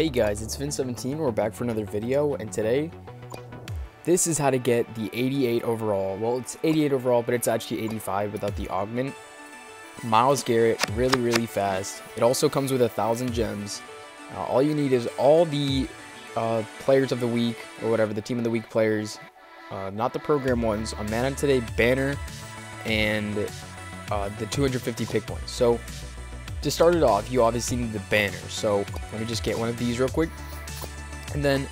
Hey guys, it's Fins17. We're back for another video, and today, this is how to get the 88 overall. Well, it's 88 overall, but it's actually 85 without the augment. Myles Garrett, really, really fast. It also comes with a thousand gems. Uh, all you need is all the uh, players of the week, or whatever, the team of the week players, uh, not the program ones, a man on today banner, and uh, the 250 pick points. So, to start it off, you obviously need the banner. So let me just get one of these real quick. And then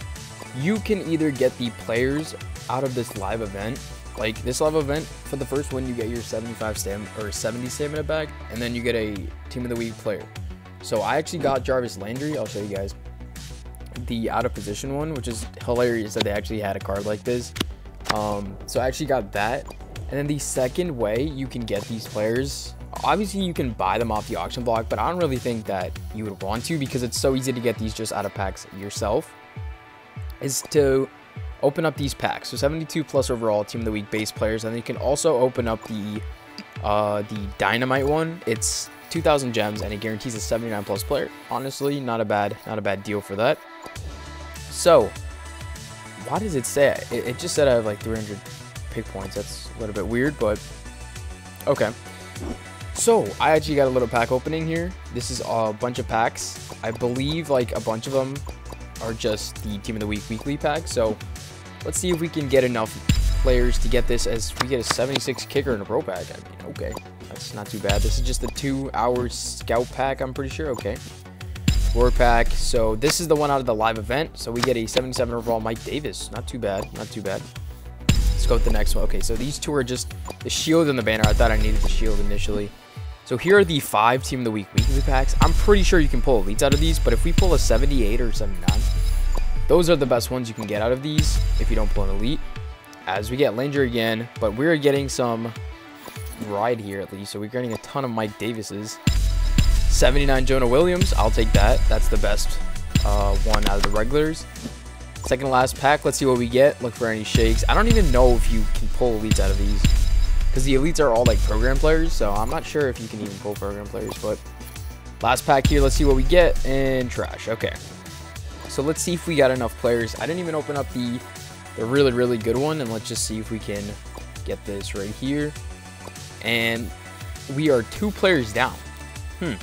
you can either get the players out of this live event. Like this live event, for the first one, you get your 75 stamina or 70 stamina back, and then you get a team of the week player. So I actually got Jarvis Landry. I'll show you guys the out of position one, which is hilarious that they actually had a card like this. Um, so I actually got that. And then the second way you can get these players obviously you can buy them off the auction block, but I don't really think that you would want to because it's so easy to get these just out of packs yourself, is to open up these packs. So 72 plus overall team of the week base players, and then you can also open up the uh, the dynamite one. It's 2,000 gems and it guarantees a 79 plus player. Honestly, not a bad not a bad deal for that. So, why does it say it, it just said I have like 300 pick points? That's a little bit weird, but okay. So, I actually got a little pack opening here. This is a bunch of packs. I believe, like, a bunch of them are just the Team of the Week weekly pack. So, let's see if we can get enough players to get this as we get a 76 kicker and a pro pack. I mean, okay. That's not too bad. This is just a two-hour scout pack, I'm pretty sure. Okay. War pack. So, this is the one out of the live event. So, we get a 77 overall Mike Davis. Not too bad. Not too bad. Let's go with the next one. Okay, so these two are just the shield and the banner. I thought I needed the shield initially. So here are the five Team of the Week weekly packs. I'm pretty sure you can pull elites out of these, but if we pull a 78 or 79, those are the best ones you can get out of these if you don't pull an elite. As we get Langer again, but we're getting some ride here at least, so we're getting a ton of Mike Davises. 79 Jonah Williams, I'll take that. That's the best uh, one out of the regulars. Second last pack, let's see what we get. Look for any shakes. I don't even know if you can pull elites out of these because the elites are all like program players so i'm not sure if you can even pull program players but last pack here let's see what we get and trash okay. So let's see if we got enough players. I didn't even open up the the really really good one and let's just see if we can get this right here. And we are two players down. Hmm.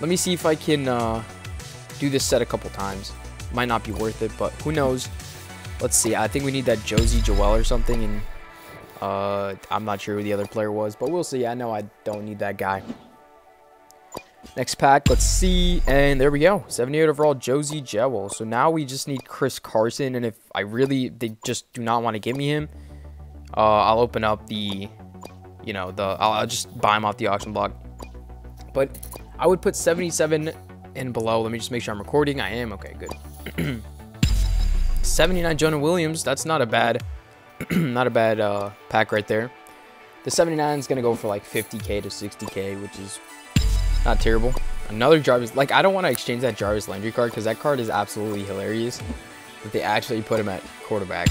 Let me see if i can uh do this set a couple times. Might not be worth it but who knows? Let's see i think we need that Josey Jewell or something and uh, I'm not sure who the other player was, but we'll see. I know I don't need that guy. Next pack, let's see. And there we go. 78 overall, Josey Jewell. So now we just need Chris Carson. And if I really, they just do not want to give me him, uh, I'll open up the, you know, the, I'll, I'll just buy him off the auction block. But I would put 77 and below. Let me just make sure I'm recording. I am. Okay, good. 79 Jonah Williams. That's not a bad not a bad uh, pack right there. The 79 is going to go for like 50k to 60k, which is not terrible. Another Jarvis. Like, I don't want to exchange that Jarvis Landry card because that card is absolutely hilarious. That they actually put him at quarterback.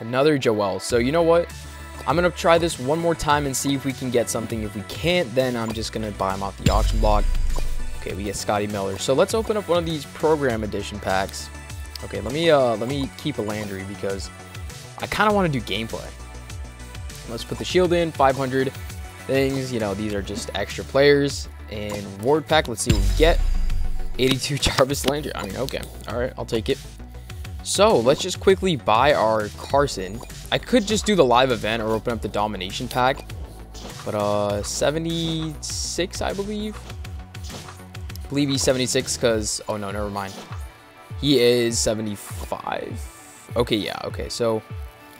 Another Joel. So, you know what? I'm going to try this one more time and see if we can get something. If we can't, then I'm just going to buy him off the auction block. Okay, we get Scotty Miller. So, let's open up one of these program edition packs. Okay, let me uh let me keep a Landry because I kind of want to do gameplay. Let's put the shield in, 500 things. You know, these are just extra players. And ward pack, let's see what we get. 82 Jarvis Landry. I mean, okay. All right, I'll take it. So, let's just quickly buy our Carson. I could just do the live event or open up the domination pack. But, uh, 76, I believe. I believe he's 76 because, oh no, never mind. He is 75. Okay, yeah, okay. So,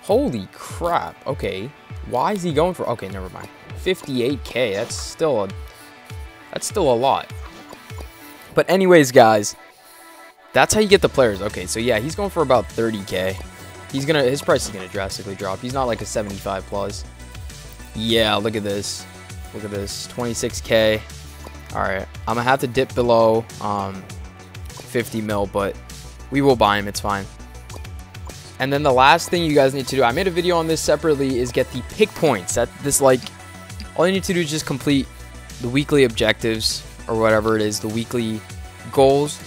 Holy crap. Okay. Why is he going for... Okay, never mind. 58k. That's still a... That's still a lot. But anyways, guys. That's how you get the players. Okay, so yeah, he's going for about 30k. He's gonna... His price is gonna drastically drop. He's not like a 75 plus. Yeah, look at this. Look at this. 26k. Alright. I'm gonna have to dip below um, 50 mil, but we will buy him. It's fine. And then the last thing you guys need to do, I made a video on this separately, is get the pick points. That this like, all you need to do is just complete the weekly objectives or whatever it is, the weekly goals.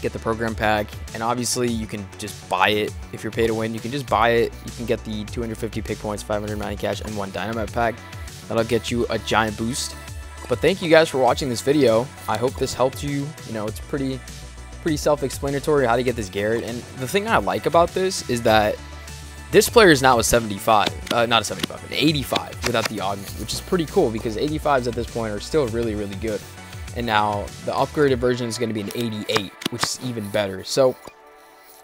get the program pack, and obviously you can just buy it if you're pay to win. You can just buy it. You can get the 250 pick points, 590 cash, and one dynamite pack. That'll get you a giant boost. But thank you guys for watching this video. I hope this helped you. You know, it's pretty pretty self-explanatory how to get this Garrett. And the thing I like about this is that this player is now a 75, uh, not a 75, an 85 without the augment, which is pretty cool because 85s at this point are still really, really good. And now the upgraded version is going to be an 88, which is even better. So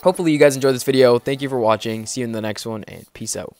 hopefully you guys enjoyed this video. Thank you for watching. See you in the next one, and peace out.